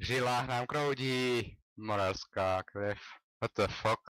V žilách nám kroudí moravská krev. What the fuck?